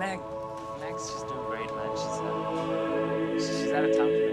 Meg, Meg's just doing great, man. She's, uh, she's out of town